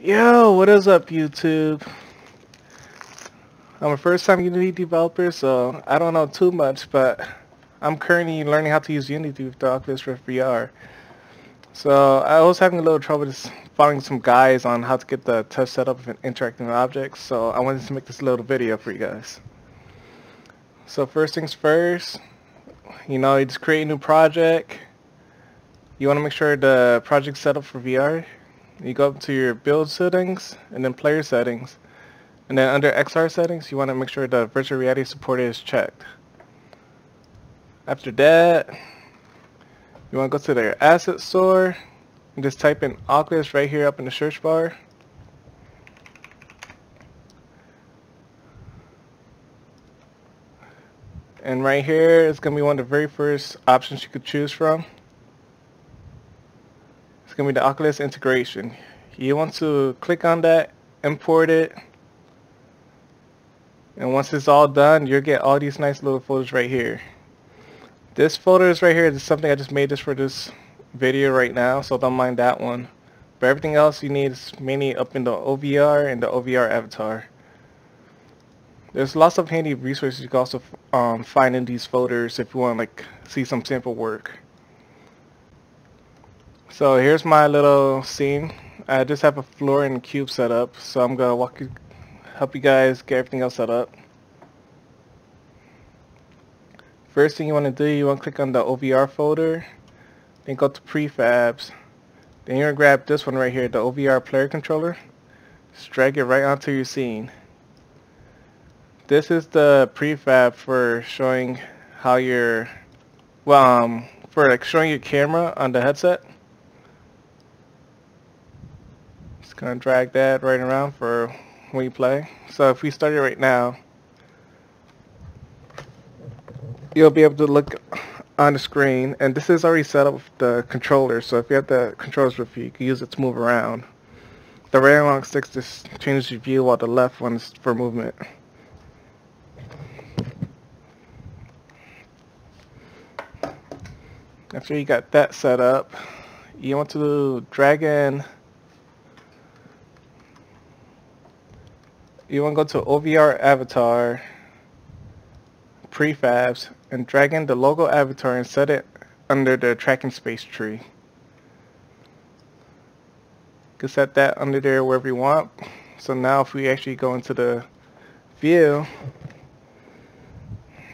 Yo, what is up YouTube? I'm a first time Unity developer, so I don't know too much, but I'm currently learning how to use Unity with Oculus Rift VR. So I was having a little trouble just following some guides on how to get the touch set up with interacting objects, so I wanted to make this little video for you guys. So first things first, you know, you just create a new project. You want to make sure the project's set up for VR you go up to your build settings and then player settings. And then under XR settings you want to make sure the virtual reality support is checked. After that you want to go to their asset store and just type in Oculus right here up in the search bar. And right here is going to be one of the very first options you could choose from going to be the Oculus integration. You want to click on that, import it, and once it's all done, you'll get all these nice little folders right here. This folder is right here. here is something I just made this for this video right now, so don't mind that one. But everything else you need is mainly up in the OVR and the OVR avatar. There's lots of handy resources you can also um, find in these folders if you want to like see some sample work. So here's my little scene. I just have a floor and cube set up, so I'm gonna walk you, help you guys get everything else set up. First thing you want to do, you want to click on the OVR folder, then go to prefabs. Then you're gonna grab this one right here, the OVR player controller. Just drag it right onto your scene. This is the prefab for showing how your, well, um, for like showing your camera on the headset. Gonna drag that right around for when you play. So if we start it right now, you'll be able to look on the screen and this is already set up with the controller so if you have the controllers with you you can use it to move around the right analog sticks just changes your view while the left one is for movement after you got that set up you want to drag in you want to go to OVR avatar, prefabs, and drag in the LocalAvatar and set it under the tracking space tree. You can set that under there wherever you want. So now if we actually go into the view,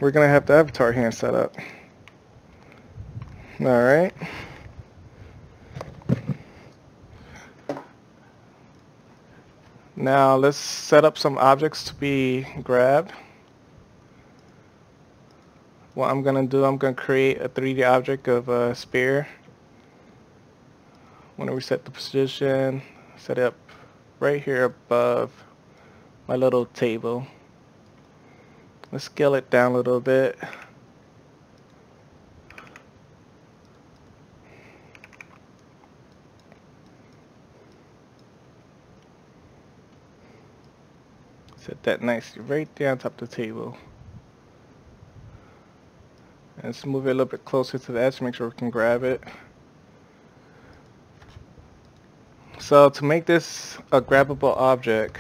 we're going to have the avatar hand set up. Alright. Now let's set up some objects to be grabbed. What I'm going to do, I'm going to create a 3D object of a sphere. I'm going to reset the position, set it up right here above my little table. Let's scale it down a little bit. Set that nicely right there on top of the table. And let's move it a little bit closer to the edge to make sure we can grab it. So to make this a grabbable object,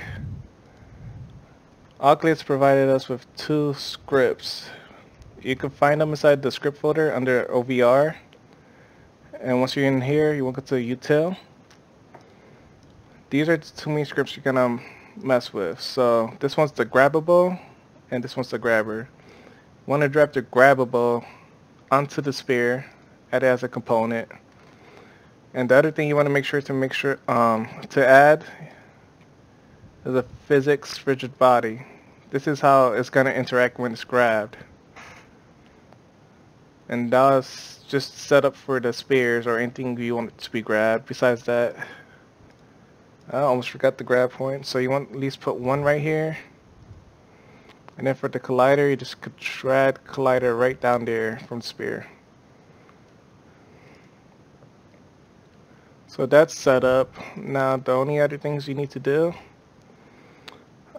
Oculus provided us with two scripts. You can find them inside the script folder under OVR. And once you're in here, you to go to util. These are the two main scripts you're going to um, mess with. So this one's the grabbable and this one's the grabber. Want to drop the grabbable onto the sphere, add it as a component. And the other thing you want to make sure to make sure um, to add is a physics rigid body. This is how it's going to interact when it's grabbed. And that's just set up for the spheres or anything you want to be grabbed. Besides that, I almost forgot the grab point. So you want at least put one right here. And then for the collider, you just drag collider right down there from sphere. So that's set up. Now the only other things you need to do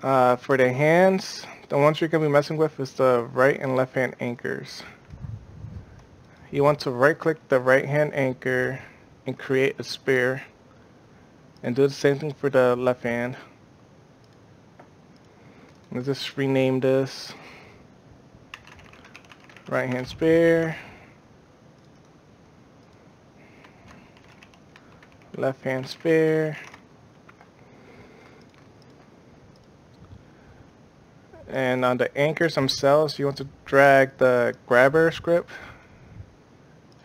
uh, for the hands, the ones you're going to be messing with is the right and left hand anchors. You want to right click the right hand anchor and create a sphere And do the same thing for the left hand. Let's just rename this right hand sphere Left hand sphere And on the anchors themselves, you want to drag the grabber script.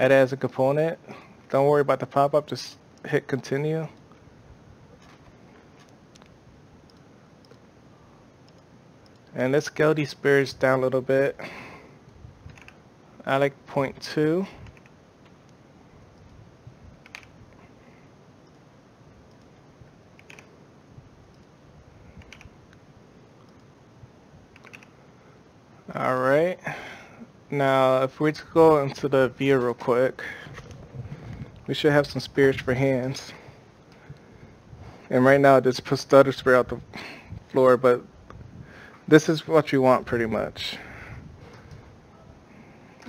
Add as a component. Don't worry about the pop-up, just hit continue. And let's scale these spheres down a little bit. I like 0.2. Alright. Now, if we go into the view real quick, we should have some spheres for hands. And right now, just puts the sphere out the floor, but this is what you want pretty much.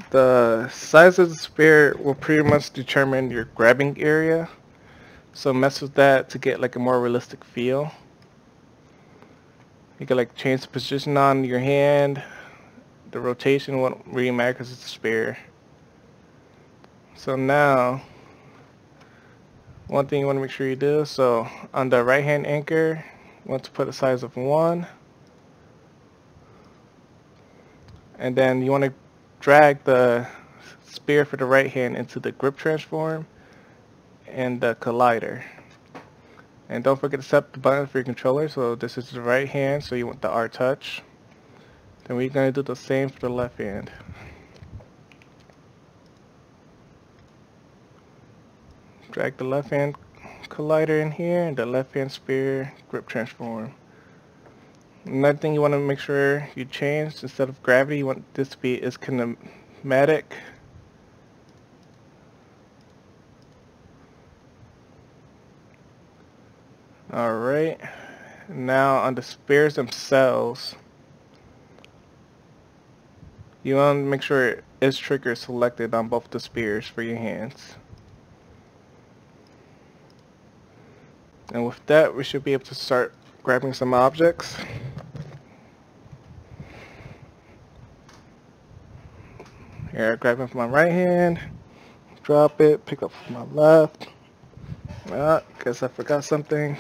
The size of the sphere will pretty much determine your grabbing area. So mess with that to get like a more realistic feel. You can like change the position on your hand, the rotation won't really matter because it's a sphere. So now, one thing you want to make sure you do, so on the right hand anchor, you want to put a size of 1. And then you want to drag the sphere for the right hand into the grip transform and the collider. And don't forget to set the button for your controller, so this is the right hand, so you want the R touch. Then we're going to do the same for the left hand. Drag the left hand collider in here and the left hand sphere grip transform. Another thing you want to make sure you change, instead of gravity, you want this to be is kinematic. Alright, now on the spheres themselves, you want to make sure its trigger selected on both the spheres for your hands. And with that, we should be able to start grabbing some objects. Here, grab with my right hand, drop it, pick up with my left. Ah, guess I forgot something.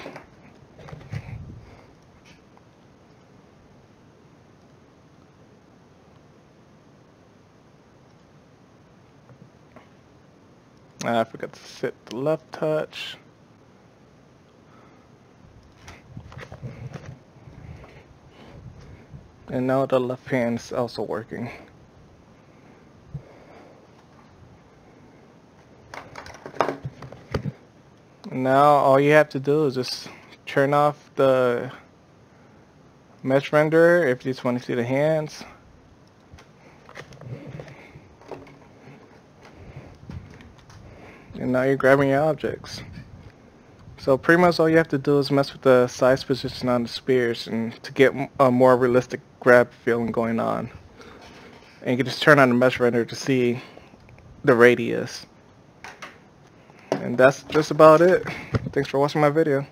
I forgot to set the left touch. And now the left hand is also working. Now all you have to do is just turn off the mesh renderer if you just want to see the hands. and now you're grabbing your objects. So pretty much all you have to do is mess with the size position on the spheres and to get a more realistic grab feeling going on. And you can just turn on the mesh render to see the radius. And that's just about it. Thanks for watching my video.